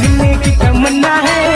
मिलने की तमन्ना है।